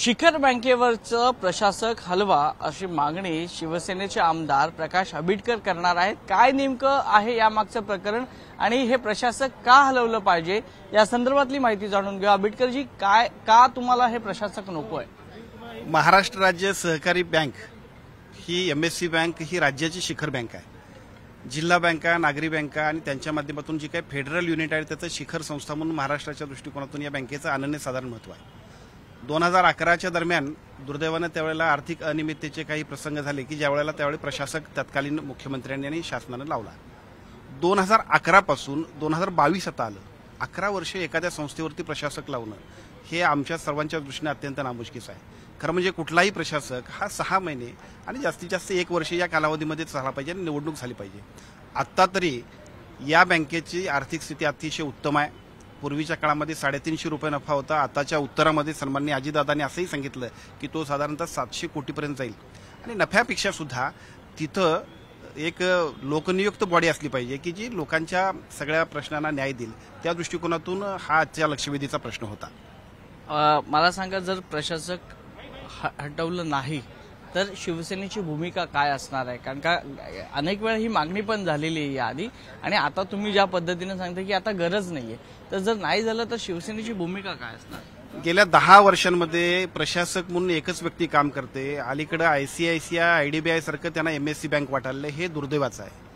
शिखर बँकेवरचं प्रशासक हलवा अशी मागणी शिवसेनेचे आमदार प्रकाश आंबेडकर करणार आहेत. काय नेमकं आहे यामागचं प्रकरण आणि हे प्रशासक का हलवलं पाहिजे? या संदर्भातली माहिती जाणून घेऊ. आंबेडकरजी काय का तुम्हाला हे प्रशासक नको आहे महाराष्ट्र राज्य सहकारी बँक ही एमएससी एस सी बँक ही राज्याची शिखर बँक आहे. जिल्हा बँका नागरी बँका आणि त्यांच्या माध्यमातून जी काही फेडरल युनिट आहे त्याचं शिखर संस्था म्हणून महाराष्ट्राच्या दृष्टिकोनातून या बँकेचं अनन्यसाधारण महत्त्व आहे. दोन हजार अकराच्या दरम्यान दुर्दैवानं त्यावेळेला आर्थिक अनियमिततेचे काही प्रसंग झाले की ज्यावेळेला त्यावेळी प्रशासक तत्कालीन मुख्यमंत्र्यांनी आणि शासनानं लावला. दोन हजार अकरापासून दोन हजार बावीस आता आलं. अकरा वर्ष एखाद्या संस्थेवरती प्रशासक लावणं हे आमच्या सर्वांच्या दृष्टीने अत्यंत नामुष्कीच आहे. खरं म्हणजे कुठलाही प्रशासक हा सहा महिने आणि जास्तीत जास्त एक वर्ष या कालावधीमध्येच झाला पाहिजे आणि निवडणूक झाली पाहिजे. आत्ता तरी या बँकेची आर्थिक स्थिती अतिशय उत्तम आहे. पूर्वीच्या काळामध्ये साडेतीनशे रुपये नफा होता. आताच्या उत्तरामध्ये सन्मान्य अजितदादांनी असंही सांगितलं की तो साधारणतः सातशे कोटीपर्यंत जाईल. आणि नफ्यापेक्षा सुद्धा तिथं एक लोकनियुक्त बॉडी असली पाहिजे की जी लोकांच्या सगळ्या प्रश्नांना न्याय देईल. त्या दृष्टिकोनातून हा आजच्या लक्षवेधीचा प्रश्न होता. मला सांगा जर प्रशासक ह- हटवलं नाही तर शिवसेनेची भूमिका काय असणार आहे? कारण का अनेक वेळा ही मागणी पण झालेली आहे याआधी. आणि आता तुम्ही ज्या पद्धतीने सांगता की आता गरज नाहीये. तर जर नाही झालं तर शिवसेनेची भूमिका काय असणार? गेल्या दहा वर्षांमध्ये प्रशासक म्हणून एकच व्यक्ती काम करते. अलीकडे आयसीआयसीआय आयडीबीआय सारखं त्यांना एमएससी बँक वाटायला हे दुर्दैवाचं आहे.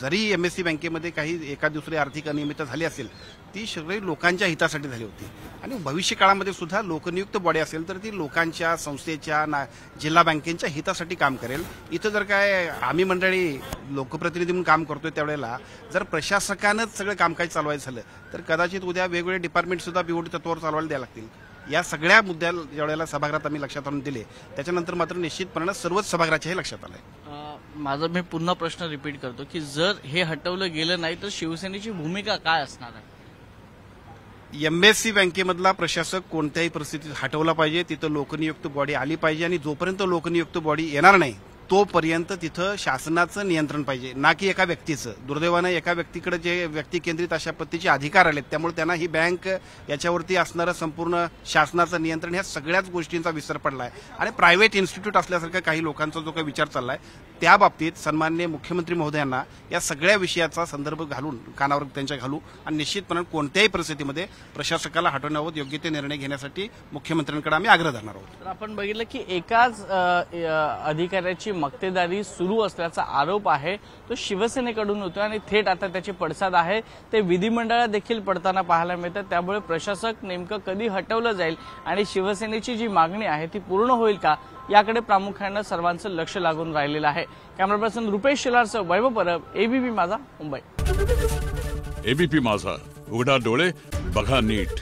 जरी एम एस सी बँकेमध्ये काही एका दुसरी आर्थिक अनियमितता झाली असेल ती सगळी लोकांच्या हितासाठी झाली होती. आणि भविष्य काळामध्ये सुद्धा लोकनियुक्त बॉडी असेल तर ती लोकांच्या संस्थेच्या ना जिल्हा बँकेच्या हितासाठी काम करेल. इथं जर काय आम्ही मंडळी लोकप्रतिनिधी म्हणून काम करतोय त्यावेळेला जर प्रशासकानंच सगळं कामकाज चालवायचं झालं तर कदाचित उद्या वेगवेगळे डिपार्टमेंट सुद्धा बिवटी तत्वावर चालवायला द्यायला लागतील. या सगळ्या मुद्द्याला ज्यावेळेला सभागृहात आम्ही लक्षात आणून दिले त्याच्यानंतर मात्र निश्चितपणे सर्वच सभागृहाच्या हे लक्षात आलंय. माझा मी पुन्हा प्रश्न रिपीट करतो की जर हे हटवलं गेलं नाही तर शिवसेनेची भूमिका काय असणार आहे? एमएससी बँकेमधला प्रशासक कोणत्याही परिस्थितीत हटवला पाहिजे तिथं लोकनियुक्त बॉडी आली पाहिजे आणि जोपर्यंत लोकनियुक्त बॉडी येणार नाही तोपर्यंत तिथं शासनाचं नियंत्रण पाहिजे. ना की एका व्यक्तीचं. दुर्दैवानं एका व्यक्तीकडे जे व्यक्ती केंद्रित अशा पद्धतीचे अधिकार आलेत त्यामुळे त्यांना ही बँक याच्यावरती असणारं संपूर्ण शासनाचं नियंत्रण ह्या सगळ्याच गोष्टींचा विसर पडला आहे आणि प्रायव्हेट इन्स्टिट्यूट असल्यासारखा काही लोकांचा जो काही विचार चाललाय त्या बाबतीत सन्मान्य मुख्यमंत्री महोदयांना या सगळ्या विषयाचा संदर्भ घालून कानावर त्यांच्या घालू आणि निश्चितपणे कोणत्याही परिस्थितीमध्ये प्रशासकाला हटवण्यावर योग्य ते निर्णय घेण्यासाठी मुख्यमंत्र्यांकडे आम्ही आग्रह धरणार आहोत. आपण बघितलं की एकाच अधिकाऱ्याची मक्तेदारी सुरू असल्याचा आरोप आहे. तो शिवसेनेकडून होतो आणि थेट आता त्याचे पडसाद आहे. ते विधिमंडळात देखील पडताना पाहायला मिळतात. त्यामुळे प्रशासक नेमकं कधी हटवलं जाईल आणि शिवसेनेची जी मागणी आहे ती पूर्ण होईल का याकडे प्रामुख्यानं सर्वांचं लक्ष लागून राहिलेलं आहे. कॅमेरा पर्सन रुपेश शिलारचं वैभव परब एबीपी माझा मुंबई. एबीपी माझा उघडा डोळे बघा नीट.